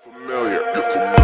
Familiar, you're familiar.